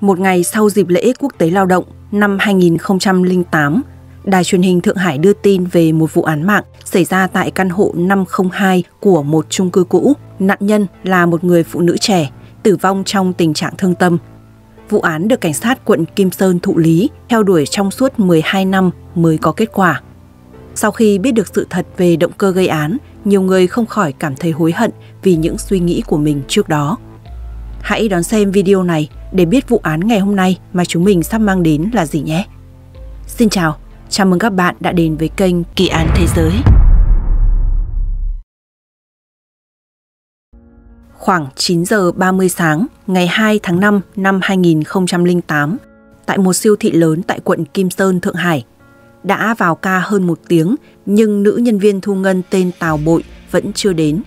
Một ngày sau dịp lễ quốc tế lao động năm 2008, Đài truyền hình Thượng Hải đưa tin về một vụ án mạng xảy ra tại căn hộ 502 của một chung cư cũ. Nạn nhân là một người phụ nữ trẻ, tử vong trong tình trạng thương tâm. Vụ án được cảnh sát quận Kim Sơn thụ lý, theo đuổi trong suốt 12 năm mới có kết quả. Sau khi biết được sự thật về động cơ gây án, nhiều người không khỏi cảm thấy hối hận vì những suy nghĩ của mình trước đó. Hãy đón xem video này để biết vụ án ngày hôm nay mà chúng mình sắp mang đến là gì nhé. Xin chào, chào mừng các bạn đã đến với kênh Kỳ án Thế giới. Khoảng 9 giờ 30 sáng ngày 2 tháng 5 năm 2008, tại một siêu thị lớn tại quận Kim Sơn, Thượng Hải, đã vào ca hơn một tiếng nhưng nữ nhân viên thu ngân tên Tào Bội vẫn chưa đến.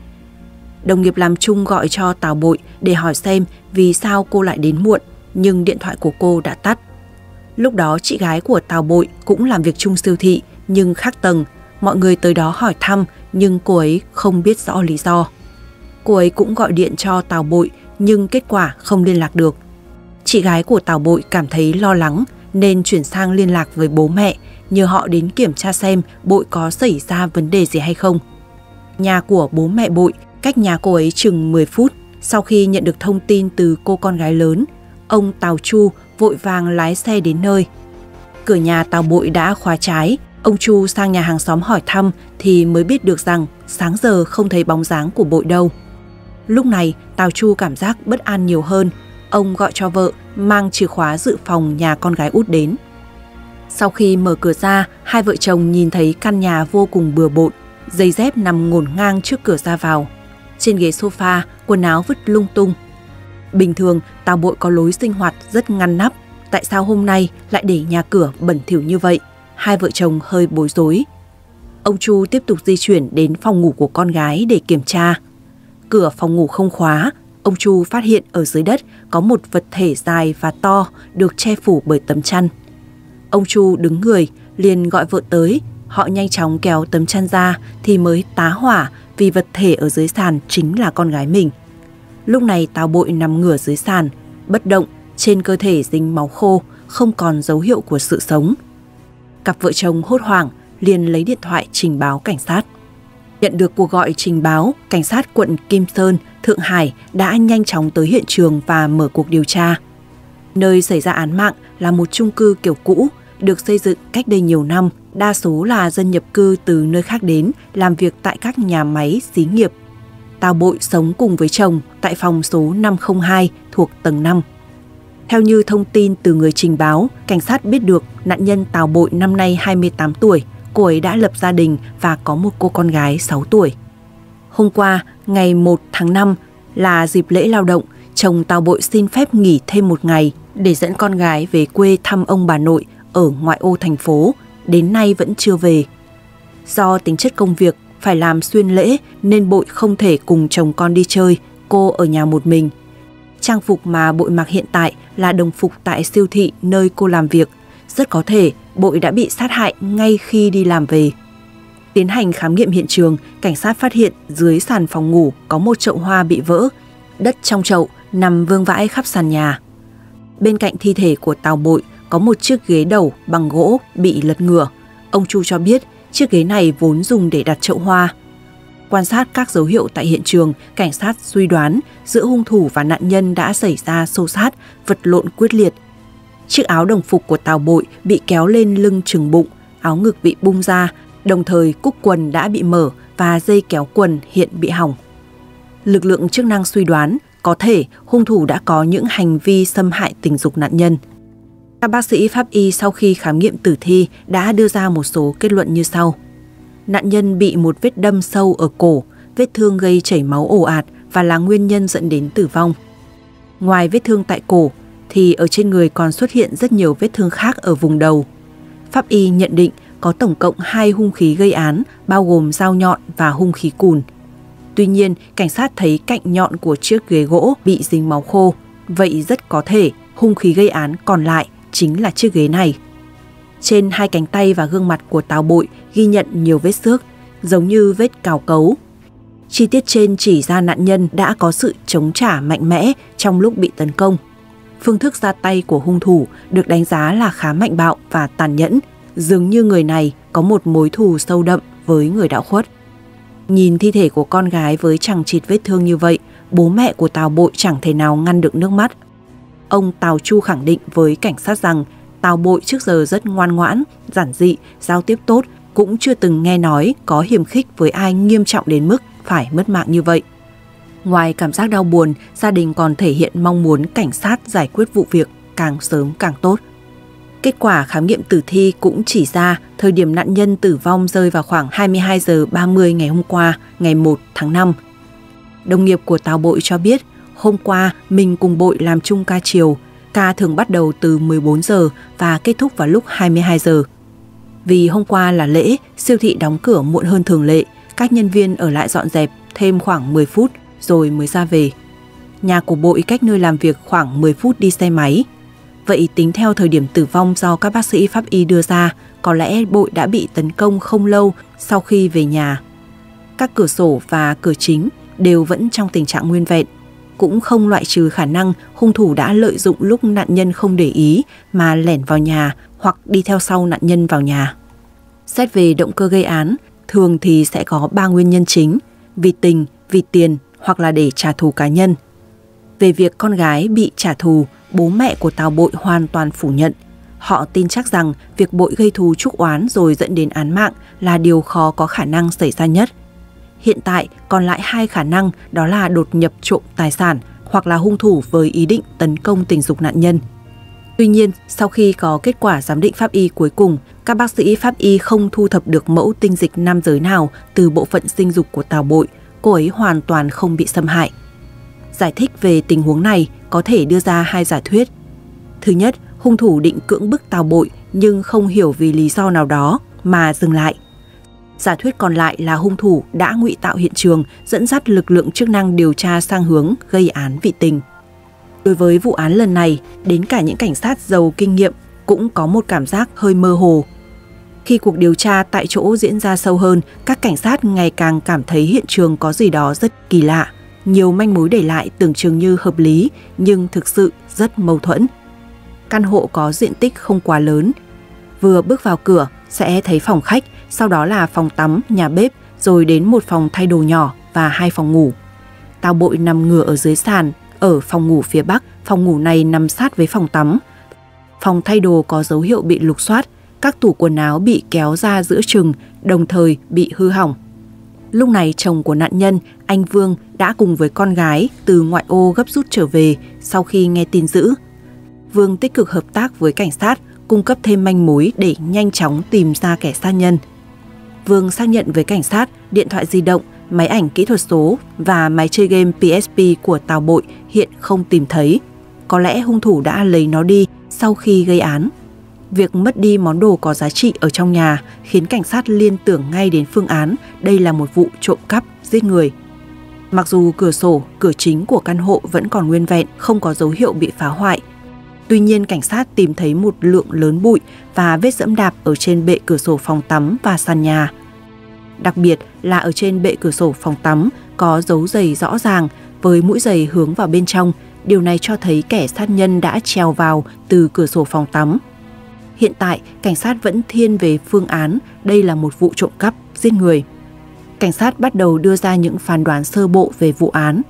Đồng nghiệp làm chung gọi cho Tào Bội để hỏi xem vì sao cô lại đến muộn, nhưng điện thoại của cô đã tắt. Lúc đó chị gái của Tào Bội cũng làm việc chung siêu thị nhưng khác tầng. Mọi người tới đó hỏi thăm nhưng cô ấy không biết rõ lý do. Cô ấy cũng gọi điện cho Tào Bội nhưng kết quả không liên lạc được. Chị gái của Tào Bội cảm thấy lo lắng nên chuyển sang liên lạc với bố mẹ nhờ họ đến kiểm tra xem Bội có xảy ra vấn đề gì hay không. Nhà của bố mẹ Bội cách nhà cô ấy chừng 10 phút. Sau khi nhận được thông tin từ cô con gái lớn, ông Tào Chu vội vàng lái xe đến nơi. Cửa nhà Tào Bội đã khóa trái, ông Chu sang nhà hàng xóm hỏi thăm thì mới biết được rằng sáng giờ không thấy bóng dáng của Bội đâu. Lúc này, Tào Chu cảm giác bất an nhiều hơn. Ông gọi cho vợ mang chìa khóa dự phòng nhà con gái út đến. Sau khi mở cửa ra, hai vợ chồng nhìn thấy căn nhà vô cùng bừa bộn, giày dép nằm ngổn ngang trước cửa ra vào. Trên ghế sofa, quần áo vứt lung tung. Bình thường, Tào Bội có lối sinh hoạt rất ngăn nắp. Tại sao hôm nay lại để nhà cửa bẩn thỉu như vậy? Hai vợ chồng hơi bối rối. Ông Chu tiếp tục di chuyển đến phòng ngủ của con gái để kiểm tra. Cửa phòng ngủ không khóa, ông Chu phát hiện ở dưới đất có một vật thể dài và to được che phủ bởi tấm chăn. Ông Chu đứng người, liền gọi vợ tới. Họ nhanh chóng kéo tấm chăn ra thì mới tá hỏa vì vật thể ở dưới sàn chính là con gái mình. Lúc này Tào Bội nằm ngửa dưới sàn, bất động, trên cơ thể dính máu khô, không còn dấu hiệu của sự sống. Cặp vợ chồng hốt hoảng, liền lấy điện thoại trình báo cảnh sát. Nhận được cuộc gọi trình báo, cảnh sát quận Kim Sơn, Thượng Hải đã nhanh chóng tới hiện trường và mở cuộc điều tra. Nơi xảy ra án mạng là một chung cư kiểu cũ, được xây dựng cách đây nhiều năm, đa số là dân nhập cư từ nơi khác đến làm việc tại các nhà máy, xí nghiệp. Tào Bội sống cùng với chồng tại phòng số 502 thuộc tầng 5. Theo như thông tin từ người trình báo, cảnh sát biết được nạn nhân Tào Bội năm nay 28 tuổi, cô ấy đã lập gia đình và có một cô con gái 6 tuổi. Hôm qua, ngày 1 tháng 5 là dịp lễ lao động, chồng Tào Bội xin phép nghỉ thêm một ngày để dẫn con gái về quê thăm ông bà nội ở ngoại ô thành phố, đến nay vẫn chưa về. Do tính chất công việc phải làm xuyên lễ nên Bội không thể cùng chồng con đi chơi, cô ở nhà một mình. Trang phục mà Bội mặc hiện tại là đồng phục tại siêu thị nơi cô làm việc. Rất có thể Bội đã bị sát hại ngay khi đi làm về. Tiến hành khám nghiệm hiện trường, cảnh sát phát hiện dưới sàn phòng ngủ có một chậu hoa bị vỡ. Đất trong chậu nằm vương vãi khắp sàn nhà. Bên cạnh thi thể của Tào Bội có một chiếc ghế đầu bằng gỗ bị lật ngửa. Ông Chu cho biết chiếc ghế này vốn dùng để đặt chậu hoa. Quan sát các dấu hiệu tại hiện trường, cảnh sát suy đoán giữa hung thủ và nạn nhân đã xảy ra xô sát, vật lộn quyết liệt. Chiếc áo đồng phục của Tào Bội bị kéo lên lưng trừng bụng, áo ngực bị bung ra, đồng thời cúc quần đã bị mở và dây kéo quần hiện bị hỏng. Lực lượng chức năng suy đoán có thể hung thủ đã có những hành vi xâm hại tình dục nạn nhân – các bác sĩ pháp y sau khi khám nghiệm tử thi đã đưa ra một số kết luận như sau. Nạn nhân bị một vết đâm sâu ở cổ, vết thương gây chảy máu ồ ạt và là nguyên nhân dẫn đến tử vong. Ngoài vết thương tại cổ, thì ở trên người còn xuất hiện rất nhiều vết thương khác ở vùng đầu. Pháp y nhận định có tổng cộng hai hung khí gây án, bao gồm dao nhọn và hung khí cùn. Tuy nhiên, cảnh sát thấy cạnh nhọn của chiếc ghế gỗ bị dính máu khô, vậy rất có thể hung khí gây án còn lại chính là chiếc ghế này. Trên hai cánh tay và gương mặt của Tào Bội ghi nhận nhiều vết xước, giống như vết cào cấu. Chi tiết trên chỉ ra nạn nhân đã có sự chống trả mạnh mẽ trong lúc bị tấn công. phương thức ra tay của hung thủ được đánh giá là khá mạnh bạo và tàn nhẫn, dường như người này có một mối thù sâu đậm với người đã khuất. Nhìn thi thể của con gái với chẳng chịt vết thương như vậy, bố mẹ của Tào Bội chẳng thể nào ngăn được nước mắt. Ông Tào Chu khẳng định với cảnh sát rằng Tào Bội trước giờ rất ngoan ngoãn, giản dị, giao tiếp tốt, cũng chưa từng nghe nói có hiềm khích với ai nghiêm trọng đến mức phải mất mạng như vậy. Ngoài cảm giác đau buồn, gia đình còn thể hiện mong muốn cảnh sát giải quyết vụ việc càng sớm càng tốt. Kết quả khám nghiệm tử thi cũng chỉ ra thời điểm nạn nhân tử vong rơi vào khoảng 22 giờ 30 ngày hôm qua, ngày 1 tháng 5. Đồng nghiệp của Tào Bội cho biết, hôm qua mình cùng Bội làm chung ca chiều, ca thường bắt đầu từ 14 giờ và kết thúc vào lúc 22 giờ. Vì hôm qua là lễ, siêu thị đóng cửa muộn hơn thường lệ, các nhân viên ở lại dọn dẹp thêm khoảng 10 phút rồi mới ra về. Nhà của Bội cách nơi làm việc khoảng 10 phút đi xe máy. Vậy tính theo thời điểm tử vong do các bác sĩ pháp y đưa ra, có lẽ Bội đã bị tấn công không lâu sau khi về nhà. Các cửa sổ và cửa chính đều vẫn trong tình trạng nguyên vẹn. Cũng không loại trừ khả năng hung thủ đã lợi dụng lúc nạn nhân không để ý mà lẻn vào nhà hoặc đi theo sau nạn nhân vào nhà. Xét về động cơ gây án, thường thì sẽ có ba nguyên nhân chính, vì tình, vì tiền hoặc là để trả thù cá nhân. Về việc con gái bị trả thù, bố mẹ của Tào Bội hoàn toàn phủ nhận. Họ tin chắc rằng việc Bội gây thù trúc oán rồi dẫn đến án mạng là điều khó có khả năng xảy ra nhất. Hiện tại còn lại hai khả năng đó là đột nhập trộm tài sản hoặc là hung thủ với ý định tấn công tình dục nạn nhân. Tuy nhiên, sau khi có kết quả giám định pháp y cuối cùng, các bác sĩ pháp y không thu thập được mẫu tinh dịch nam giới nào từ bộ phận sinh dục của Tào Bội, cô ấy hoàn toàn không bị xâm hại. Giải thích về tình huống này có thể đưa ra hai giả thuyết. Thứ nhất, hung thủ định cưỡng bức Tào Bội nhưng không hiểu vì lý do nào đó mà dừng lại. Giả thuyết còn lại là hung thủ đã ngụy tạo hiện trường, dẫn dắt lực lượng chức năng điều tra sang hướng gây án vị tình. Đối với vụ án lần này, đến cả những cảnh sát giàu kinh nghiệm cũng có một cảm giác hơi mơ hồ. Khi cuộc điều tra tại chỗ diễn ra sâu hơn, các cảnh sát ngày càng cảm thấy hiện trường có gì đó rất kỳ lạ. Nhiều manh mối để lại tưởng chừng như hợp lý, nhưng thực sự rất mâu thuẫn. Căn hộ có diện tích không quá lớn. Vừa bước vào cửa sẽ thấy phòng khách, sau đó là phòng tắm, nhà bếp, rồi đến một phòng thay đồ nhỏ và hai phòng ngủ. Tao bội nằm ngửa ở dưới sàn, ở phòng ngủ phía bắc, phòng ngủ này nằm sát với phòng tắm. Phòng thay đồ có dấu hiệu bị lục soát, các tủ quần áo bị kéo ra giữa chừng, đồng thời bị hư hỏng. Lúc này chồng của nạn nhân, anh Vương đã cùng với con gái từ ngoại ô gấp rút trở về sau khi nghe tin dữ. Vương tích cực hợp tác với cảnh sát, cung cấp thêm manh mối để nhanh chóng tìm ra kẻ sát nhân. Vương xác nhận với cảnh sát điện thoại di động máy ảnh kỹ thuật số và máy chơi game PSP của Tào Bội hiện không tìm thấy. Có lẽ hung thủ đã lấy nó đi sau khi gây án. Việc mất đi món đồ có giá trị ở trong nhà khiến cảnh sát liên tưởng ngay đến phương án đây là một vụ trộm cắp, giết người. Mặc dù cửa sổ, cửa chính của căn hộ vẫn còn nguyên vẹn, không có dấu hiệu bị phá hoại. Tuy nhiên cảnh sát tìm thấy một lượng lớn bụi và vết dẫm đạp ở trên bệ cửa sổ phòng tắm và sàn nhà – Đặc biệt là ở trên bệ cửa sổ phòng tắm có dấu giày rõ ràng với mũi giày hướng vào bên trong. Điều này cho thấy kẻ sát nhân đã trèo vào từ cửa sổ phòng tắm. Hiện tại, cảnh sát vẫn thiên về phương án đây là một vụ trộm cắp, giết người. Cảnh sát bắt đầu đưa ra những phán đoán sơ bộ về vụ án.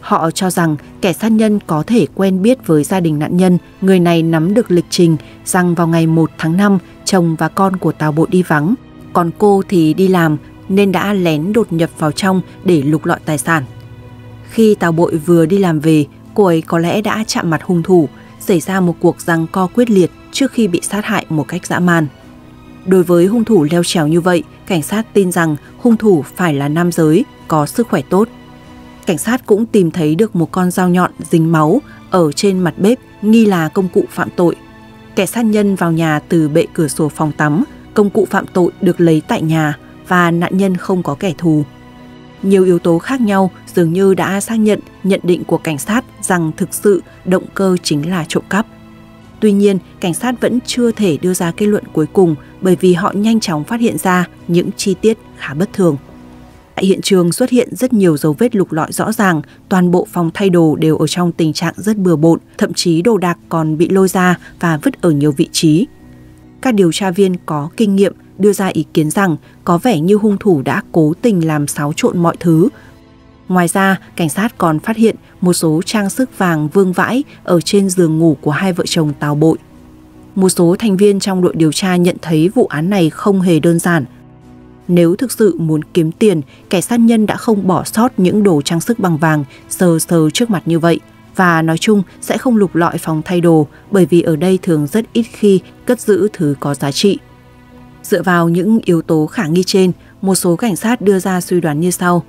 Họ cho rằng kẻ sát nhân có thể quen biết với gia đình nạn nhân, người này nắm được lịch trình rằng vào ngày 1 tháng 5, chồng và con của Tào Bộ đi vắng, còn cô thì đi làm nên đã lén đột nhập vào trong để lục lọi tài sản. Khi Tào Bội vừa đi làm về, cô ấy có lẽ đã chạm mặt hung thủ, xảy ra một cuộc giằng co quyết liệt trước khi bị sát hại một cách dã man. Đối với hung thủ leo trèo như vậy, cảnh sát tin rằng hung thủ phải là nam giới, có sức khỏe tốt. Cảnh sát cũng tìm thấy được một con dao nhọn dính máu ở trên mặt bếp nghi là công cụ phạm tội. Kẻ sát nhân vào nhà từ bệ cửa sổ phòng tắm, công cụ phạm tội được lấy tại nhà và nạn nhân không có kẻ thù. Nhiều yếu tố khác nhau dường như đã xác nhận nhận định của cảnh sát rằng thực sự động cơ chính là trộm cắp. Tuy nhiên, cảnh sát vẫn chưa thể đưa ra kết luận cuối cùng bởi vì họ nhanh chóng phát hiện ra những chi tiết khá bất thường. Tại hiện trường xuất hiện rất nhiều dấu vết lục lọi rõ ràng, toàn bộ phòng thay đồ đều ở trong tình trạng rất bừa bộn, thậm chí đồ đạc còn bị lôi ra và vứt ở nhiều vị trí. Các điều tra viên có kinh nghiệm đưa ra ý kiến rằng có vẻ như hung thủ đã cố tình làm xáo trộn mọi thứ. Ngoài ra, cảnh sát còn phát hiện một số trang sức vàng vương vãi ở trên giường ngủ của hai vợ chồng Tào Bội. Một số thành viên trong đội điều tra nhận thấy vụ án này không hề đơn giản. Nếu thực sự muốn kiếm tiền, kẻ sát nhân đã không bỏ sót những đồ trang sức bằng vàng sờ sờ trước mặt như vậy và nói chung sẽ không lục lọi phòng thay đồ bởi vì ở đây thường rất ít khi cất giữ thứ có giá trị. Dựa vào những yếu tố khả nghi trên, một số cảnh sát đưa ra suy đoán như sau.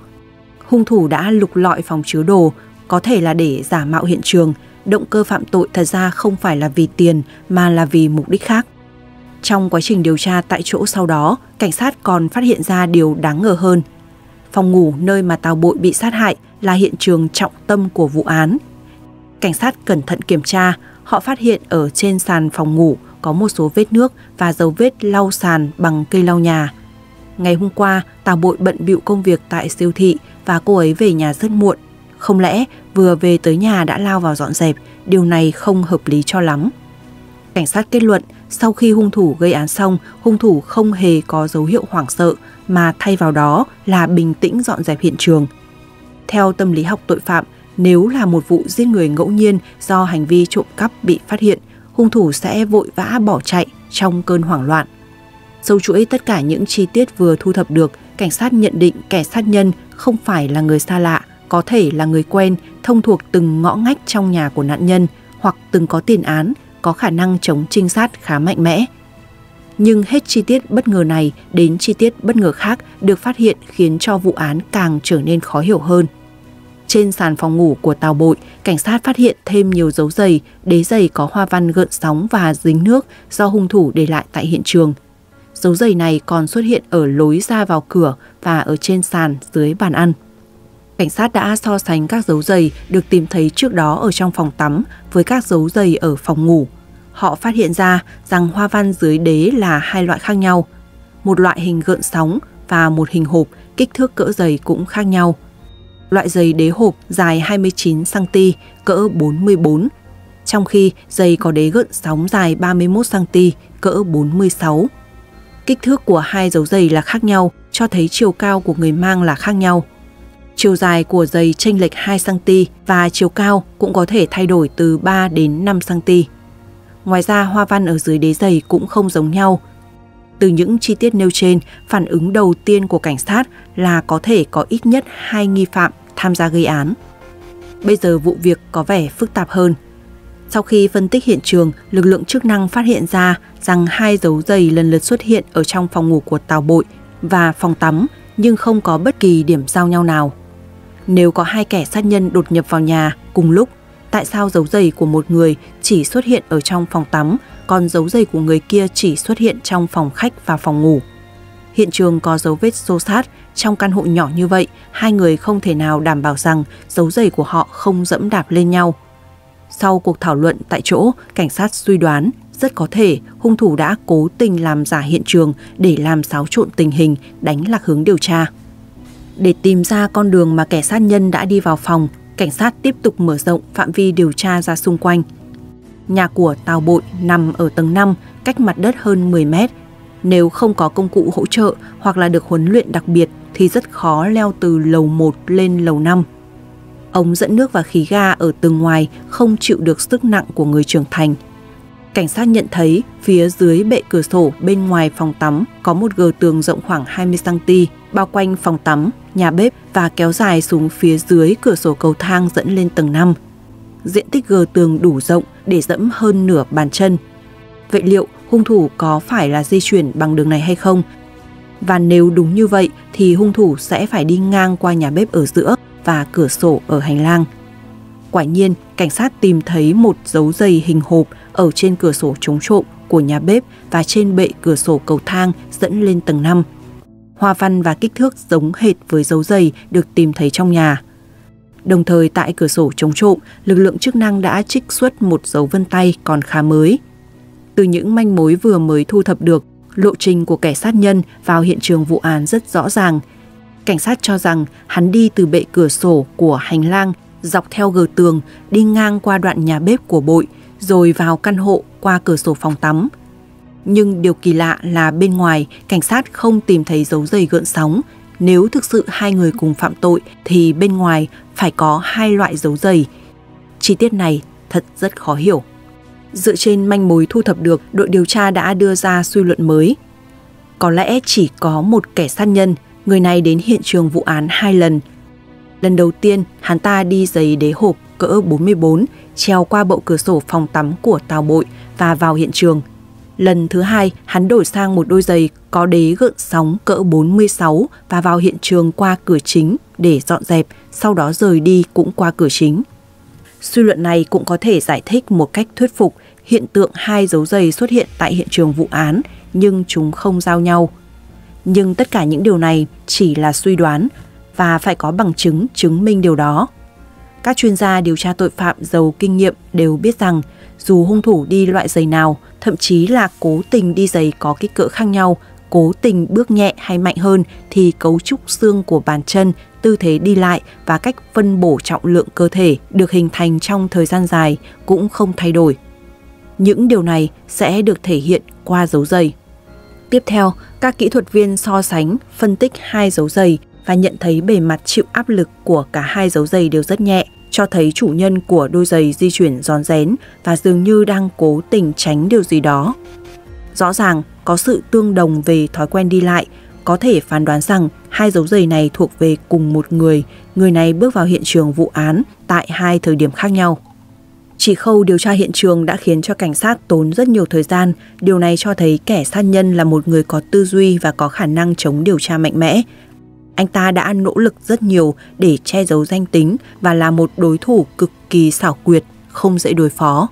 Hung thủ đã lục lọi phòng chứa đồ, có thể là để giả mạo hiện trường, động cơ phạm tội thật ra không phải là vì tiền mà là vì mục đích khác. Trong quá trình điều tra tại chỗ sau đó, cảnh sát còn phát hiện ra điều đáng ngờ hơn. Phòng ngủ nơi mà Tào Bội bị sát hại là hiện trường trọng tâm của vụ án. Cảnh sát cẩn thận kiểm tra, họ phát hiện ở trên sàn phòng ngủ có một số vết nước và dấu vết lau sàn bằng cây lau nhà. Ngày hôm qua, Tào Bội bận bịu công việc tại siêu thị và cô ấy về nhà rất muộn. Không lẽ vừa về tới nhà đã lao vào dọn dẹp, điều này không hợp lý cho lắm. Cảnh sát kết luận, sau khi hung thủ gây án xong, hung thủ không hề có dấu hiệu hoảng sợ mà thay vào đó là bình tĩnh dọn dẹp hiện trường. Theo tâm lý học tội phạm, nếu là một vụ giết người ngẫu nhiên do hành vi trộm cắp bị phát hiện, hung thủ sẽ vội vã bỏ chạy trong cơn hoảng loạn. Sâu chuỗi tất cả những chi tiết vừa thu thập được, cảnh sát nhận định kẻ sát nhân không phải là người xa lạ, có thể là người quen, thông thuộc từng ngõ ngách trong nhà của nạn nhân hoặc từng có tiền án, có khả năng chống trinh sát khá mạnh mẽ. Nhưng hết chi tiết bất ngờ này đến chi tiết bất ngờ khác được phát hiện khiến cho vụ án càng trở nên khó hiểu hơn. Trên sàn phòng ngủ của Tàu Bội, cảnh sát phát hiện thêm nhiều dấu giày, đế giày có hoa văn gợn sóng và dính nước do hung thủ để lại tại hiện trường. Dấu giày này còn xuất hiện ở lối ra vào cửa và ở trên sàn dưới bàn ăn. Cảnh sát đã so sánh các dấu giày được tìm thấy trước đó ở trong phòng tắm với các dấu giày ở phòng ngủ. Họ phát hiện ra rằng hoa văn dưới đế là hai loại khác nhau. Một loại hình gợn sóng và một hình hộp kích thước cỡ giày cũng khác nhau – loại giày đế hộp dài 29cm, cỡ 44, trong khi giày có đế gợn sóng dài 31cm, cỡ 46. Kích thước của hai dấu giày là khác nhau, cho thấy chiều cao của người mang là khác nhau. Chiều dài của giày chênh lệch 2cm và chiều cao cũng có thể thay đổi từ 3 đến 5cm. Ngoài ra, hoa văn ở dưới đế giày cũng không giống nhau. Từ những chi tiết nêu trên, phản ứng đầu tiên của cảnh sát là có thể có ít nhất hai nghi phạm tham gia gây án. Bây giờ vụ việc có vẻ phức tạp hơn. Sau khi phân tích hiện trường, lực lượng chức năng phát hiện ra rằng hai dấu giày lần lượt xuất hiện ở trong phòng ngủ của Tào Bội và phòng tắm nhưng không có bất kỳ điểm giao nhau nào. Nếu có hai kẻ sát nhân đột nhập vào nhà cùng lúc, tại sao dấu giày của một người chỉ xuất hiện ở trong phòng tắm, còn dấu giày của người kia chỉ xuất hiện trong phòng khách và phòng ngủ? Hiện trường có dấu vết xô sát, trong căn hộ nhỏ như vậy, hai người không thể nào đảm bảo rằng dấu giày của họ không dẫm đạp lên nhau. Sau cuộc thảo luận tại chỗ, cảnh sát suy đoán rất có thể hung thủ đã cố tình làm giả hiện trường để làm xáo trộn tình hình, đánh lạc hướng điều tra. Để tìm ra con đường mà kẻ sát nhân đã đi vào phòng, cảnh sát tiếp tục mở rộng phạm vi điều tra ra xung quanh. Nhà của Tào Bội nằm ở tầng 5, cách mặt đất hơn 10 mét, nếu không có công cụ hỗ trợ hoặc là được huấn luyện đặc biệt thì rất khó leo từ lầu 1 lên lầu 5. Ống dẫn nước và khí ga ở tầng ngoài không chịu được sức nặng của người trưởng thành. Cảnh sát nhận thấy phía dưới bệ cửa sổ bên ngoài phòng tắm có một gờ tường rộng khoảng 20cm bao quanh phòng tắm, nhà bếp và kéo dài xuống phía dưới cửa sổ cầu thang dẫn lên tầng 5. Diện tích gờ tường đủ rộng để dẫm hơn nửa bàn chân. Vậy liệu hung thủ có phải là di chuyển bằng đường này hay không. Và nếu đúng như vậy thì hung thủ sẽ phải đi ngang qua nhà bếp ở giữa và cửa sổ ở hành lang. Quả nhiên, cảnh sát tìm thấy một dấu giày hình hộp ở trên cửa sổ chống trộm của nhà bếp và trên bệ cửa sổ cầu thang dẫn lên tầng 5. Hoa văn và kích thước giống hệt với dấu giày được tìm thấy trong nhà. Đồng thời tại cửa sổ chống trộm, lực lượng chức năng đã trích xuất một dấu vân tay còn khá mới – từ những manh mối vừa mới thu thập được, lộ trình của kẻ sát nhân vào hiện trường vụ án rất rõ ràng. Cảnh sát cho rằng hắn đi từ bệ cửa sổ của hành lang dọc theo gờ tường đi ngang qua đoạn nhà bếp của bội rồi vào căn hộ qua cửa sổ phòng tắm. Nhưng điều kỳ lạ là bên ngoài cảnh sát không tìm thấy dấu giày gợn sóng. Nếu thực sự hai người cùng phạm tội thì bên ngoài phải có hai loại dấu giày. Chi tiết này thật rất khó hiểu. Dựa trên manh mối thu thập được, đội điều tra đã đưa ra suy luận mới. Có lẽ chỉ có một kẻ sát nhân, người này đến hiện trường vụ án hai lần. Lần đầu tiên, hắn ta đi giày đế hộp cỡ 44, treo qua bộ cửa sổ phòng tắm của tàu Bội và vào hiện trường. Lần thứ hai, hắn đổi sang một đôi giày có đế gợn sóng cỡ 46 và vào hiện trường qua cửa chính để dọn dẹp, sau đó rời đi cũng qua cửa chính. Suy luận này cũng có thể giải thích một cách thuyết phục hiện tượng hai dấu giày xuất hiện tại hiện trường vụ án nhưng chúng không giao nhau. Nhưng tất cả những điều này chỉ là suy đoán và phải có bằng chứng chứng minh điều đó. Các chuyên gia điều tra tội phạm giàu kinh nghiệm đều biết rằng dù hung thủ đi loại giày nào, thậm chí là cố tình đi giày có kích cỡ khác nhau, cố tình bước nhẹ hay mạnh hơn thì cấu trúc xương của bàn chân, tư thế đi lại và cách phân bổ trọng lượng cơ thể được hình thành trong thời gian dài cũng không thay đổi. Những điều này sẽ được thể hiện qua dấu giày. Tiếp theo, các kỹ thuật viên so sánh, phân tích hai dấu giày và nhận thấy bề mặt chịu áp lực của cả hai dấu giày đều rất nhẹ, cho thấy chủ nhân của đôi giày di chuyển giòn rén và dường như đang cố tình tránh điều gì đó. Rõ ràng có sự tương đồng về thói quen đi lại, có thể phán đoán rằng hai dấu giày này thuộc về cùng một người, người này bước vào hiện trường vụ án tại hai thời điểm khác nhau. Chỉ khâu điều tra hiện trường đã khiến cho cảnh sát tốn rất nhiều thời gian, điều này cho thấy kẻ sát nhân là một người có tư duy và có khả năng chống điều tra mạnh mẽ, anh ta đã nỗ lực rất nhiều để che giấu danh tính và là một đối thủ cực kỳ xảo quyệt, không dễ đối phó.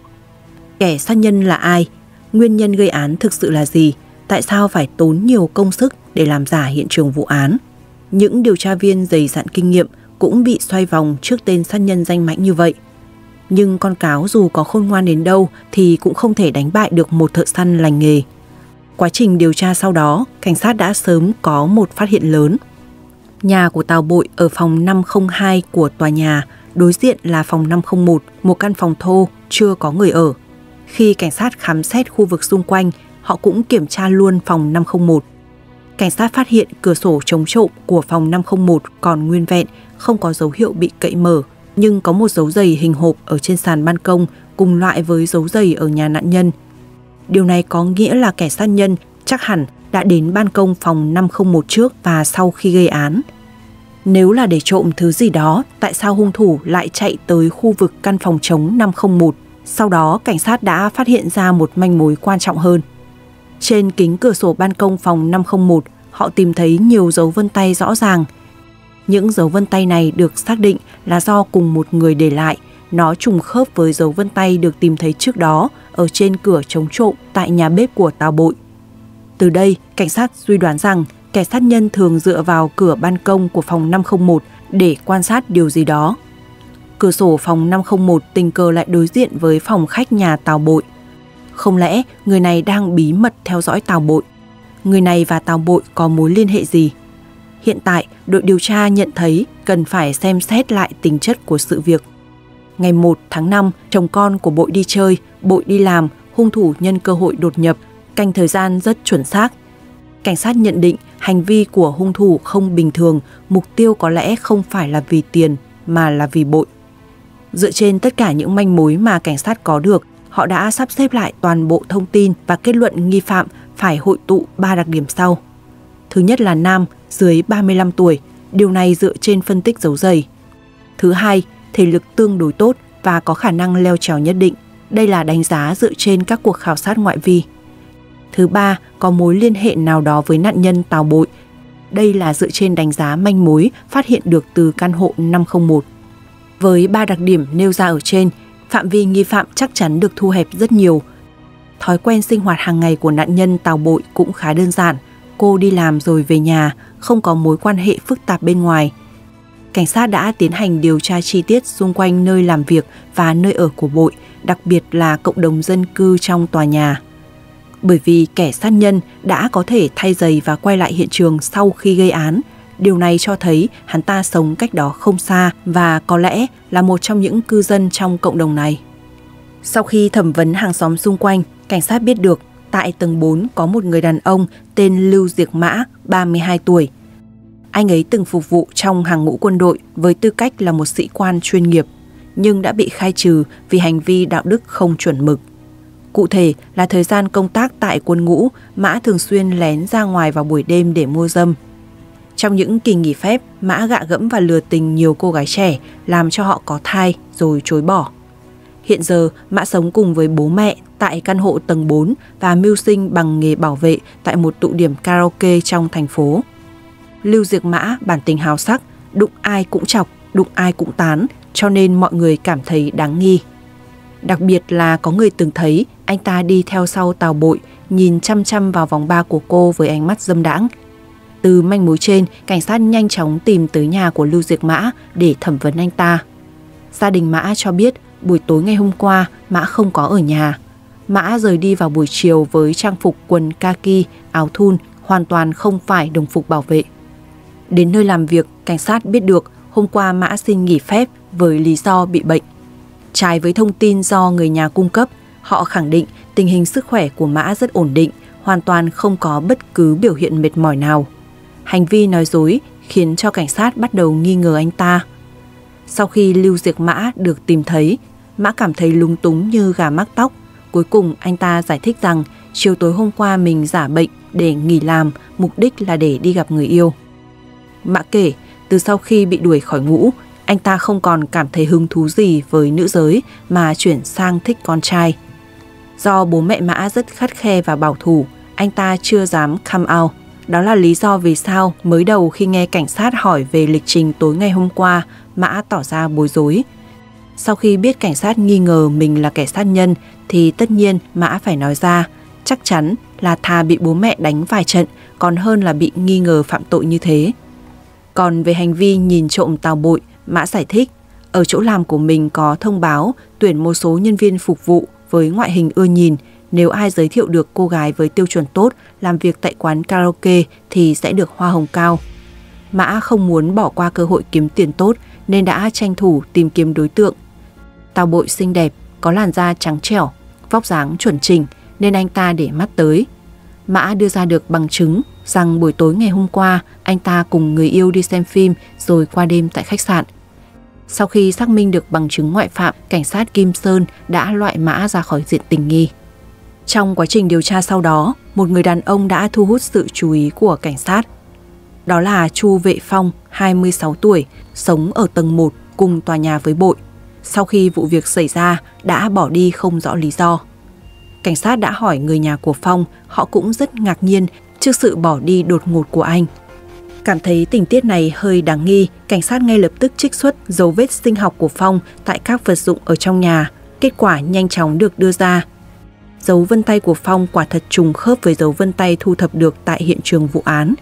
Kẻ sát nhân là ai? Nguyên nhân gây án thực sự là gì? Tại sao phải tốn nhiều công sức để làm giả hiện trường vụ án? Những điều tra viên dày dặn kinh nghiệm cũng bị xoay vòng trước tên sát nhân danh mãnh như vậy. Nhưng con cáo dù có khôn ngoan đến đâu thì cũng không thể đánh bại được một thợ săn lành nghề. Quá trình điều tra sau đó, cảnh sát đã sớm có một phát hiện lớn – Nhà của Tào Bội ở phòng 502 của tòa nhà, đối diện là phòng 501, một căn phòng thô, chưa có người ở. Khi cảnh sát khám xét khu vực xung quanh, họ cũng kiểm tra luôn phòng 501. Cảnh sát phát hiện cửa sổ chống trộm của phòng 501 còn nguyên vẹn, không có dấu hiệu bị cậy mở, nhưng có một dấu giày hình hộp ở trên sàn ban công cùng loại với dấu giày ở nhà nạn nhân. Điều này có nghĩa là kẻ sát nhân chắc hẳn đã đến ban công phòng 501 trước và sau khi gây án. Nếu là để trộm thứ gì đó, tại sao hung thủ lại chạy tới khu vực căn phòng trống 501? Sau đó, cảnh sát đã phát hiện ra một manh mối quan trọng hơn. Trên kính cửa sổ ban công phòng 501, họ tìm thấy nhiều dấu vân tay rõ ràng. Những dấu vân tay này được xác định là do cùng một người để lại. Nó trùng khớp với dấu vân tay được tìm thấy trước đó ở trên cửa chống trộm tại nhà bếp của Tào Bội. Từ đây, cảnh sát suy đoán rằng kẻ sát nhân thường dựa vào cửa ban công của phòng 501 để quan sát điều gì đó. Cửa sổ phòng 501 tình cờ lại đối diện với phòng khách nhà Tào Bội. Không lẽ người này đang bí mật theo dõi Tào Bội? Người này và Tào Bội có mối liên hệ gì? Hiện tại, đội điều tra nhận thấy cần phải xem xét lại tính chất của sự việc. Ngày 1 tháng 5, chồng con của Bội đi chơi, Bội đi làm, hung thủ nhân cơ hội đột nhập, canh thời gian rất chuẩn xác. Cảnh sát nhận định hành vi của hung thủ không bình thường, mục tiêu có lẽ không phải là vì tiền mà là vì bội. Dựa trên tất cả những manh mối mà cảnh sát có được, họ đã sắp xếp lại toàn bộ thông tin và kết luận nghi phạm phải hội tụ ba đặc điểm sau. Thứ nhất là nam, dưới 35 tuổi, điều này dựa trên phân tích dấu giày. Thứ hai, thể lực tương đối tốt và có khả năng leo trèo nhất định. Đây là đánh giá dựa trên các cuộc khảo sát ngoại vi. Thứ ba, có mối liên hệ nào đó với nạn nhân tào bội. Đây là dựa trên đánh giá manh mối phát hiện được từ căn hộ 501. Với ba đặc điểm nêu ra ở trên, phạm vi nghi phạm chắc chắn được thu hẹp rất nhiều. Thói quen sinh hoạt hàng ngày của nạn nhân tào bội cũng khá đơn giản. Cô đi làm rồi về nhà, không có mối quan hệ phức tạp bên ngoài. Cảnh sát đã tiến hành điều tra chi tiết xung quanh nơi làm việc và nơi ở của bội, đặc biệt là cộng đồng dân cư trong tòa nhà bởi vì kẻ sát nhân đã có thể thay giày và quay lại hiện trường sau khi gây án. Điều này cho thấy hắn ta sống cách đó không xa và có lẽ là một trong những cư dân trong cộng đồng này. Sau khi thẩm vấn hàng xóm xung quanh, cảnh sát biết được tại tầng 4 có một người đàn ông tên Lưu Diệc Mã, 32 tuổi. Anh ấy từng phục vụ trong hàng ngũ quân đội với tư cách là một sĩ quan chuyên nghiệp, nhưng đã bị khai trừ vì hành vi đạo đức không chuẩn mực. Cụ thể là thời gian công tác tại quân ngũ, Mã thường xuyên lén ra ngoài vào buổi đêm để mua dâm. Trong những kỳ nghỉ phép, Mã gạ gẫm và lừa tình nhiều cô gái trẻ, làm cho họ có thai rồi chối bỏ. Hiện giờ, Mã sống cùng với bố mẹ tại căn hộ tầng 4 và mưu sinh bằng nghề bảo vệ tại một tụ điểm karaoke trong thành phố. Lưu Diệc Mã bản tính hào sắc, đụng ai cũng chọc, đụng ai cũng tán, cho nên mọi người cảm thấy đáng nghi. Đặc biệt là có người từng thấy anh ta đi theo sau tàu bội, nhìn chăm chăm vào vòng ba của cô với ánh mắt dâm đãng. Từ manh mối trên, cảnh sát nhanh chóng tìm tới nhà của Lưu Diệc Mã để thẩm vấn anh ta. Gia đình Mã cho biết buổi tối ngày hôm qua Mã không có ở nhà. Mã rời đi vào buổi chiều với trang phục quần kaki, áo thun, hoàn toàn không phải đồng phục bảo vệ. Đến nơi làm việc, cảnh sát biết được hôm qua Mã xin nghỉ phép với lý do bị bệnh. Trái với thông tin do người nhà cung cấp, họ khẳng định tình hình sức khỏe của Mã rất ổn định, hoàn toàn không có bất cứ biểu hiện mệt mỏi nào. Hành vi nói dối khiến cho cảnh sát bắt đầu nghi ngờ anh ta. Sau khi Lưu Diệc Mã được tìm thấy, Mã cảm thấy lúng túng như gà mắc tóc. Cuối cùng anh ta giải thích rằng chiều tối hôm qua mình giả bệnh để nghỉ làm, mục đích là để đi gặp người yêu. Mã kể, từ sau khi bị đuổi khỏi ngũ, anh ta không còn cảm thấy hứng thú gì với nữ giới mà chuyển sang thích con trai. Do bố mẹ Mã rất khắt khe và bảo thủ, anh ta chưa dám come out. Đó là lý do vì sao mới đầu khi nghe cảnh sát hỏi về lịch trình tối ngày hôm qua, Mã tỏ ra bối rối. Sau khi biết cảnh sát nghi ngờ mình là kẻ sát nhân thì tất nhiên Mã phải nói ra, chắc chắn là thà bị bố mẹ đánh vài trận còn hơn là bị nghi ngờ phạm tội như thế. Còn về hành vi nhìn trộm tàu bụi, Mã giải thích, ở chỗ làm của mình có thông báo tuyển một số nhân viên phục vụ với ngoại hình ưa nhìn, nếu ai giới thiệu được cô gái với tiêu chuẩn tốt làm việc tại quán karaoke thì sẽ được hoa hồng cao. Mã không muốn bỏ qua cơ hội kiếm tiền tốt nên đã tranh thủ tìm kiếm đối tượng. Tao bội xinh đẹp, có làn da trắng trẻo, vóc dáng chuẩn chỉnh nên anh ta để mắt tới. Mã đưa ra được bằng chứng rằng buổi tối ngày hôm qua anh ta cùng người yêu đi xem phim rồi qua đêm tại khách sạn. Sau khi xác minh được bằng chứng ngoại phạm, cảnh sát Kim Sơn đã loại Mã ra khỏi diện tình nghi. Trong quá trình điều tra sau đó, một người đàn ông đã thu hút sự chú ý của cảnh sát. Đó là Chu Vệ Phong, 26 tuổi, sống ở tầng 1 cùng tòa nhà với Bội. Sau khi vụ việc xảy ra, đã bỏ đi không rõ lý do. Cảnh sát đã hỏi người nhà của Phong, họ cũng rất ngạc nhiên trước sự bỏ đi đột ngột của anh. Cảm thấy tình tiết này hơi đáng nghi, cảnh sát ngay lập tức trích xuất dấu vết sinh học của Phong tại các vật dụng ở trong nhà. Kết quả nhanh chóng được đưa ra. Dấu vân tay của Phong quả thật trùng khớp với dấu vân tay thu thập được tại hiện trường vụ án.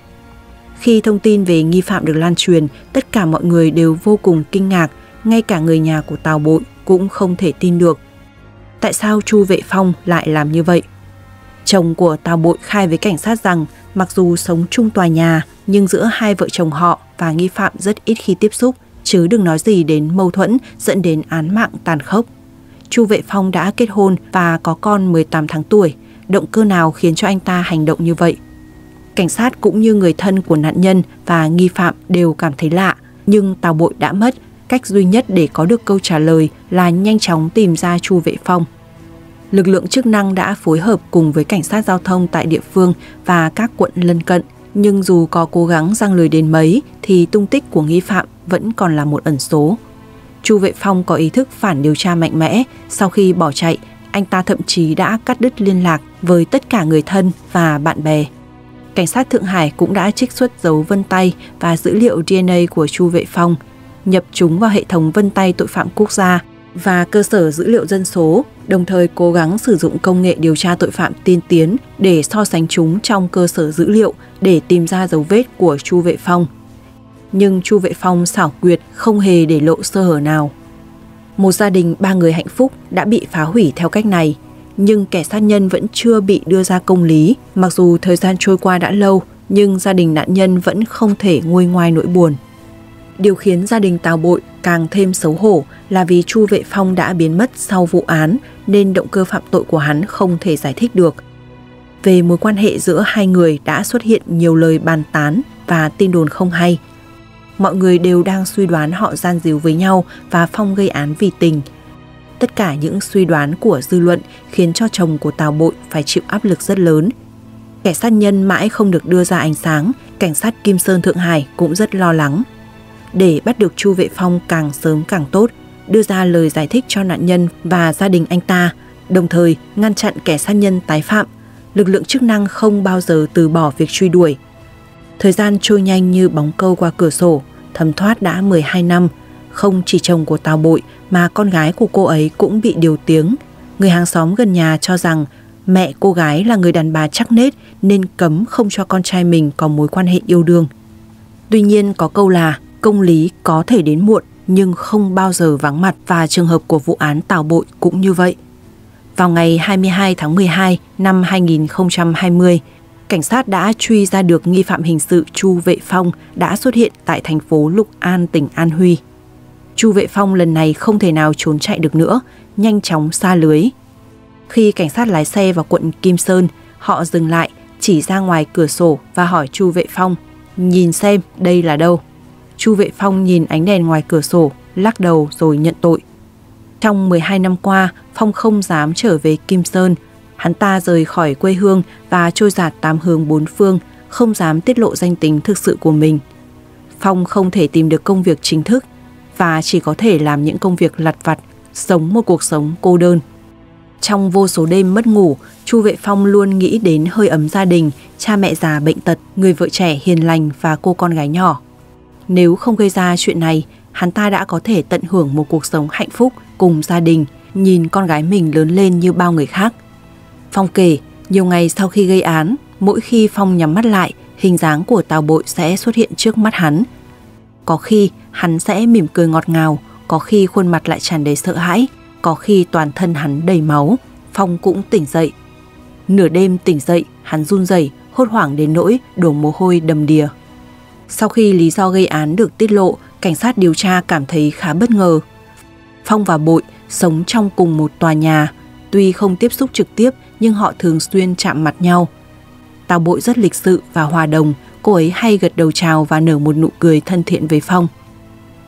Khi thông tin về nghi phạm được lan truyền, tất cả mọi người đều vô cùng kinh ngạc, ngay cả người nhà của Tào Bội cũng không thể tin được. Tại sao Chu Vệ Phong lại làm như vậy? Chồng của Tào Bội khai với cảnh sát rằng mặc dù sống chung tòa nhà nhưng giữa hai vợ chồng họ và nghi phạm rất ít khi tiếp xúc, chứ đừng nói gì đến mâu thuẫn dẫn đến án mạng tàn khốc. Chu Vệ Phong đã kết hôn và có con 18 tháng tuổi, động cơ nào khiến cho anh ta hành động như vậy? Cảnh sát cũng như người thân của nạn nhân và nghi phạm đều cảm thấy lạ, nhưng Tào Bội đã mất, cách duy nhất để có được câu trả lời là nhanh chóng tìm ra Chu Vệ Phong lực lượng chức năng đã phối hợp cùng với cảnh sát giao thông tại địa phương và các quận lân cận. Nhưng dù có cố gắng răng lười đến mấy thì tung tích của nghi phạm vẫn còn là một ẩn số. Chu Vệ Phong có ý thức phản điều tra mạnh mẽ, sau khi bỏ chạy, anh ta thậm chí đã cắt đứt liên lạc với tất cả người thân và bạn bè. Cảnh sát Thượng Hải cũng đã trích xuất dấu vân tay và dữ liệu DNA của Chu Vệ Phong, nhập chúng vào hệ thống vân tay tội phạm quốc gia và cơ sở dữ liệu dân số, đồng thời cố gắng sử dụng công nghệ điều tra tội phạm tiên tiến để so sánh chúng trong cơ sở dữ liệu để tìm ra dấu vết của Chu Vệ Phong. Nhưng Chu Vệ Phong xảo quyệt không hề để lộ sơ hở nào. Một gia đình ba người hạnh phúc đã bị phá hủy theo cách này, nhưng kẻ sát nhân vẫn chưa bị đưa ra công lý. Mặc dù thời gian trôi qua đã lâu, nhưng gia đình nạn nhân vẫn không thể nguôi ngoai nỗi buồn. Điều khiến gia đình Tào Bội càng thêm xấu hổ là vì Chu Vệ Phong đã biến mất sau vụ án nên động cơ phạm tội của hắn không thể giải thích được. Về mối quan hệ giữa hai người đã xuất hiện nhiều lời bàn tán và tin đồn không hay. Mọi người đều đang suy đoán họ gian díu với nhau và Phong gây án vì tình. Tất cả những suy đoán của dư luận khiến cho chồng của Tào Bội phải chịu áp lực rất lớn. Kẻ sát nhân mãi không được đưa ra ánh sáng, cảnh sát Kim Sơn Thượng Hải cũng rất lo lắng để bắt được Chu Vệ Phong càng sớm càng tốt, đưa ra lời giải thích cho nạn nhân và gia đình anh ta, đồng thời ngăn chặn kẻ sát nhân tái phạm. Lực lượng chức năng không bao giờ từ bỏ việc truy đuổi. Thời gian trôi nhanh như bóng câu qua cửa sổ, thấm thoát đã 12 năm. Không chỉ chồng của Tào Bội mà con gái của cô ấy cũng bị điều tiếng. Người hàng xóm gần nhà cho rằng mẹ cô gái là người đàn bà chắc nết nên cấm không cho con trai mình có mối quan hệ yêu đương. Tuy nhiên có câu là công lý có thể đến muộn nhưng không bao giờ vắng mặt và trường hợp của vụ án Tào Bội cũng như vậy. Vào ngày 22 tháng 12 năm 2020, cảnh sát đã truy ra được nghi phạm hình sự Chu Vệ Phong đã xuất hiện tại thành phố Lục An, tỉnh An Huy. Chu Vệ Phong lần này không thể nào trốn chạy được nữa, nhanh chóng xa lưới. Khi cảnh sát lái xe vào quận Kim Sơn, họ dừng lại, chỉ ra ngoài cửa sổ và hỏi Chu Vệ Phong, nhìn xem đây là đâu. Chu Vệ Phong nhìn ánh đèn ngoài cửa sổ, lắc đầu rồi nhận tội. Trong 12 năm qua, Phong không dám trở về Kim Sơn. Hắn ta rời khỏi quê hương và trôi giạt tám hướng bốn phương, không dám tiết lộ danh tính thực sự của mình. Phong không thể tìm được công việc chính thức và chỉ có thể làm những công việc lặt vặt, sống một cuộc sống cô đơn. Trong vô số đêm mất ngủ, Chu Vệ Phong luôn nghĩ đến hơi ấm gia đình, cha mẹ già bệnh tật, người vợ trẻ hiền lành và cô con gái nhỏ. Nếu không gây ra chuyện này, hắn ta đã có thể tận hưởng một cuộc sống hạnh phúc cùng gia đình, nhìn con gái mình lớn lên như bao người khác. Phong kể, nhiều ngày sau khi gây án, mỗi khi Phong nhắm mắt lại, hình dáng của tàu Bội sẽ xuất hiện trước mắt hắn. Có khi hắn sẽ mỉm cười ngọt ngào, có khi khuôn mặt lại tràn đầy sợ hãi, có khi toàn thân hắn đầy máu. Phong cũng tỉnh dậy. Nửa đêm tỉnh dậy, hắn run rẩy, hốt hoảng đến nỗi đổ mồ hôi đầm đìa. Sau khi lý do gây án được tiết lộ, cảnh sát điều tra cảm thấy khá bất ngờ. Phong và Bội sống trong cùng một tòa nhà, tuy không tiếp xúc trực tiếp nhưng họ thường xuyên chạm mặt nhau. Tào Bội rất lịch sự và hòa đồng, cô ấy hay gật đầu chào và nở một nụ cười thân thiện với Phong.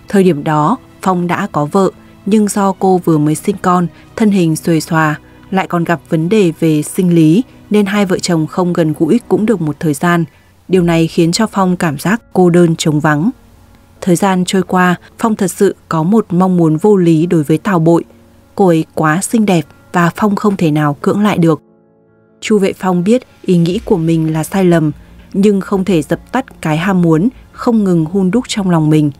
Thời điểm đó, Phong đã có vợ, nhưng do cô vừa mới sinh con, thân hình xuề xòa, lại còn gặp vấn đề về sinh lý nên hai vợ chồng không gần gũi cũng được một thời gian Điều này khiến cho Phong cảm giác cô đơn trống vắng. Thời gian trôi qua, Phong thật sự có một mong muốn vô lý đối với Tào Bội. Cô ấy quá xinh đẹp và Phong không thể nào cưỡng lại được. Chu Vệ Phong biết ý nghĩ của mình là sai lầm, nhưng không thể dập tắt cái ham muốn không ngừng hun đúc trong lòng mình.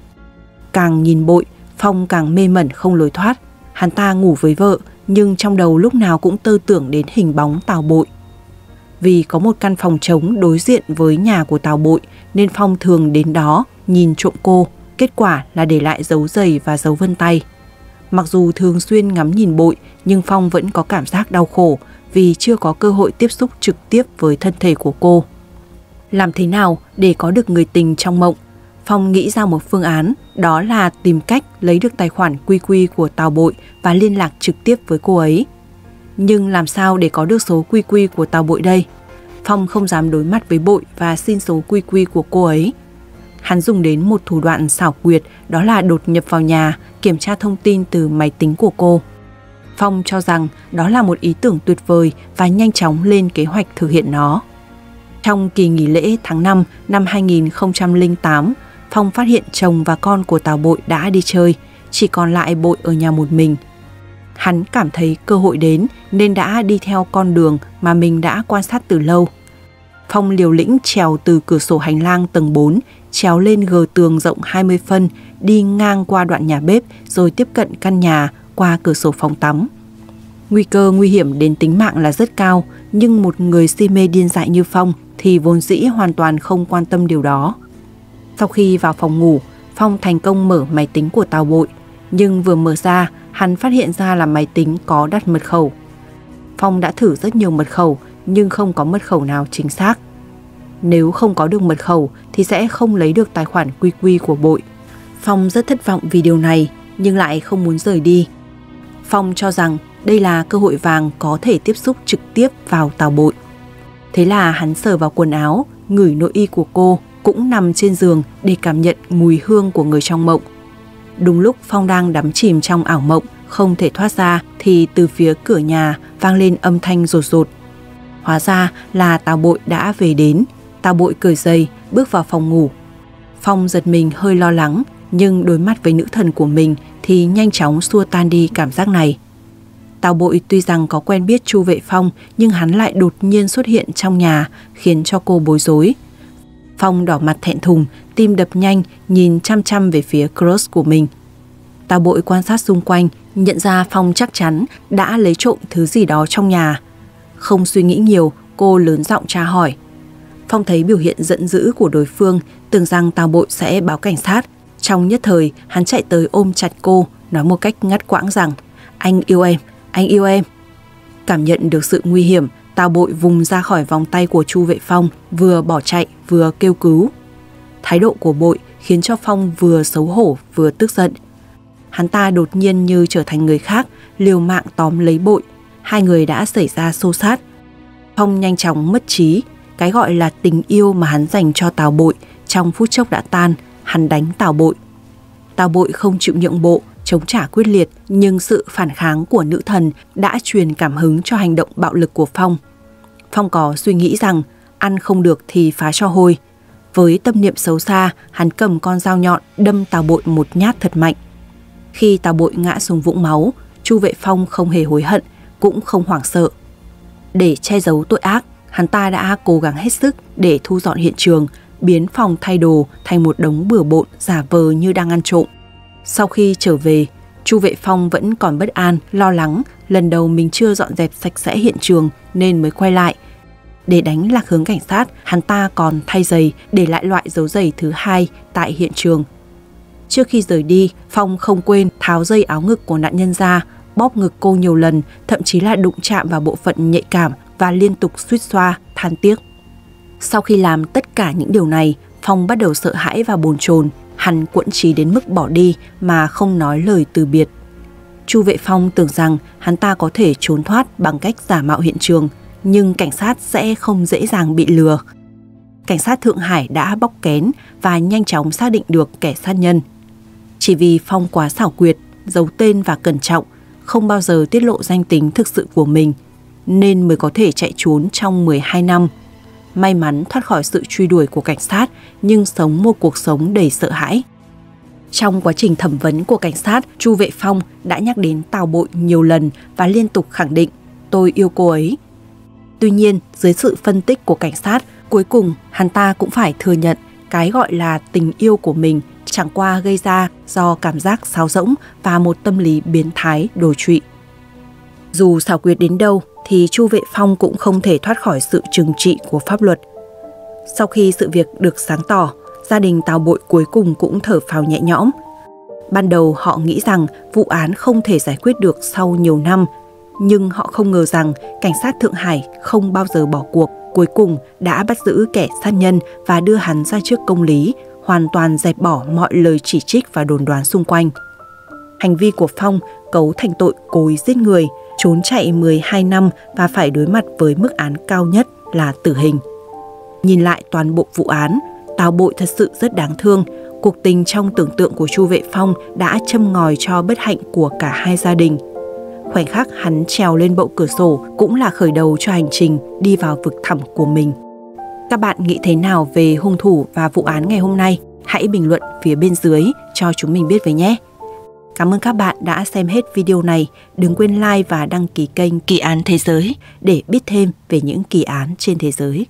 Càng nhìn Bội, Phong càng mê mẩn không lối thoát. Hắn ta ngủ với vợ, nhưng trong đầu lúc nào cũng tơ tưởng đến hình bóng Tào Bội vì có một căn phòng trống đối diện với nhà của Tào Bội nên Phong thường đến đó nhìn trộm cô, kết quả là để lại dấu giày và dấu vân tay. Mặc dù thường xuyên ngắm nhìn Bội nhưng Phong vẫn có cảm giác đau khổ vì chưa có cơ hội tiếp xúc trực tiếp với thân thể của cô. Làm thế nào để có được người tình trong mộng? Phong nghĩ ra một phương án, đó là tìm cách lấy được tài khoản quy quy của Tào Bội và liên lạc trực tiếp với cô ấy. Nhưng làm sao để có được số quy quy của Tào Bội đây? Phong không dám đối mặt với Bội và xin số quy quy của cô ấy. Hắn dùng đến một thủ đoạn xảo quyệt đó là đột nhập vào nhà, kiểm tra thông tin từ máy tính của cô. Phong cho rằng đó là một ý tưởng tuyệt vời và nhanh chóng lên kế hoạch thực hiện nó. Trong kỳ nghỉ lễ tháng 5 năm 2008, Phong phát hiện chồng và con của Tào Bội đã đi chơi, chỉ còn lại Bội ở nhà một mình – Hắn cảm thấy cơ hội đến nên đã đi theo con đường mà mình đã quan sát từ lâu. Phong liều lĩnh trèo từ cửa sổ hành lang tầng 4, trèo lên gờ tường rộng 20 phân, đi ngang qua đoạn nhà bếp rồi tiếp cận căn nhà qua cửa sổ phòng tắm. Nguy cơ nguy hiểm đến tính mạng là rất cao, nhưng một người si mê điên dại như Phong thì vốn dĩ hoàn toàn không quan tâm điều đó. Sau khi vào phòng ngủ, Phong thành công mở máy tính của Tào Bội, nhưng vừa mở ra hắn phát hiện ra là máy tính có đặt mật khẩu. Phong đã thử rất nhiều mật khẩu nhưng không có mật khẩu nào chính xác. nếu không có được mật khẩu thì sẽ không lấy được tài khoản quy quy của bội. Phong rất thất vọng vì điều này nhưng lại không muốn rời đi. Phong cho rằng đây là cơ hội vàng có thể tiếp xúc trực tiếp vào tàu bội. Thế là hắn sờ vào quần áo, ngửi nội y của cô cũng nằm trên giường để cảm nhận mùi hương của người trong mộng. Đúng lúc Phong đang đắm chìm trong ảo mộng, không thể thoát ra thì từ phía cửa nhà vang lên âm thanh rột rột. Hóa ra là Tào Bội đã về đến. Tào Bội cởi giày, bước vào phòng ngủ. Phong giật mình hơi lo lắng, nhưng đối mắt với nữ thần của mình thì nhanh chóng xua tan đi cảm giác này. Tào Bội tuy rằng có quen biết Chu Vệ Phong nhưng hắn lại đột nhiên xuất hiện trong nhà khiến cho cô bối rối. Phong đỏ mặt thẹn thùng, tim đập nhanh, nhìn chăm chăm về phía Cross của mình. Tào Bội quan sát xung quanh, nhận ra Phong chắc chắn đã lấy trộm thứ gì đó trong nhà. Không suy nghĩ nhiều, cô lớn giọng tra hỏi. Phong thấy biểu hiện giận dữ của đối phương, tưởng rằng Tào Bội sẽ báo cảnh sát. Trong nhất thời, hắn chạy tới ôm chặt cô, nói một cách ngắt quãng rằng Anh yêu em, anh yêu em. Cảm nhận được sự nguy hiểm, Tào Bội vùng ra khỏi vòng tay của Chu Vệ Phong, vừa bỏ chạy vừa kêu cứu. Thái độ của Bội khiến cho Phong vừa xấu hổ vừa tức giận. Hắn ta đột nhiên như trở thành người khác, liều mạng tóm lấy Bội. Hai người đã xảy ra xô xát Phong nhanh chóng mất trí, cái gọi là tình yêu mà hắn dành cho Tào Bội trong phút chốc đã tan, hắn đánh Tào Bội. Tào Bội không chịu nhượng bộ, chống trả quyết liệt nhưng sự phản kháng của nữ thần đã truyền cảm hứng cho hành động bạo lực của Phong. Phong có suy nghĩ rằng ăn không được thì phá cho hôi. Với tâm niệm xấu xa, hắn cầm con dao nhọn đâm Tào Bội một nhát thật mạnh. Khi Tào Bội ngã xuống vũng máu, Chu Vệ Phong không hề hối hận, cũng không hoảng sợ. Để che giấu tội ác, hắn ta đã cố gắng hết sức để thu dọn hiện trường, biến phòng thay đồ thành một đống bừa bộn giả vờ như đang ăn trộm. Sau khi trở về, Chu Vệ Phong vẫn còn bất an, lo lắng, lần đầu mình chưa dọn dẹp sạch sẽ hiện trường nên mới quay lại. Để đánh lạc hướng cảnh sát, hắn ta còn thay giày để lại loại dấu giày thứ hai tại hiện trường. Trước khi rời đi, Phong không quên tháo dây áo ngực của nạn nhân ra, bóp ngực cô nhiều lần, thậm chí là đụng chạm vào bộ phận nhạy cảm và liên tục suýt xoa, than tiếc. Sau khi làm tất cả những điều này, Phong bắt đầu sợ hãi và bồn chồn, hắn cuộn trí đến mức bỏ đi mà không nói lời từ biệt. Chu Vệ Phong tưởng rằng hắn ta có thể trốn thoát bằng cách giả mạo hiện trường, nhưng cảnh sát sẽ không dễ dàng bị lừa. Cảnh sát Thượng Hải đã bóc kén và nhanh chóng xác định được kẻ sát nhân. Chỉ vì Phong quá xảo quyệt, giấu tên và cẩn trọng, không bao giờ tiết lộ danh tính thực sự của mình, nên mới có thể chạy trốn trong 12 năm may mắn thoát khỏi sự truy đuổi của cảnh sát nhưng sống một cuộc sống đầy sợ hãi. Trong quá trình thẩm vấn của cảnh sát, Chu Vệ Phong đã nhắc đến Tào Bội nhiều lần và liên tục khẳng định tôi yêu cô ấy. Tuy nhiên, dưới sự phân tích của cảnh sát, cuối cùng hắn ta cũng phải thừa nhận cái gọi là tình yêu của mình chẳng qua gây ra do cảm giác sáo rỗng và một tâm lý biến thái đồ trụy. Dù xảo quyệt đến đâu thì Chu Vệ Phong cũng không thể thoát khỏi sự trừng trị của pháp luật. Sau khi sự việc được sáng tỏ, gia đình Tào Bội cuối cùng cũng thở phào nhẹ nhõm. Ban đầu họ nghĩ rằng vụ án không thể giải quyết được sau nhiều năm, nhưng họ không ngờ rằng cảnh sát Thượng Hải không bao giờ bỏ cuộc, cuối cùng đã bắt giữ kẻ sát nhân và đưa hắn ra trước công lý, hoàn toàn dẹp bỏ mọi lời chỉ trích và đồn đoán xung quanh. Hành vi của Phong cấu thành tội cố ý giết người, trốn chạy 12 năm và phải đối mặt với mức án cao nhất là tử hình. Nhìn lại toàn bộ vụ án, Tào Bội thật sự rất đáng thương. Cuộc tình trong tưởng tượng của Chu Vệ Phong đã châm ngòi cho bất hạnh của cả hai gia đình. Khoảnh khắc hắn trèo lên bậu cửa sổ cũng là khởi đầu cho hành trình đi vào vực thẳm của mình. Các bạn nghĩ thế nào về hung thủ và vụ án ngày hôm nay? Hãy bình luận phía bên dưới cho chúng mình biết với nhé! Cảm ơn các bạn đã xem hết video này. Đừng quên like và đăng ký kênh Kỳ án Thế giới để biết thêm về những kỳ án trên thế giới.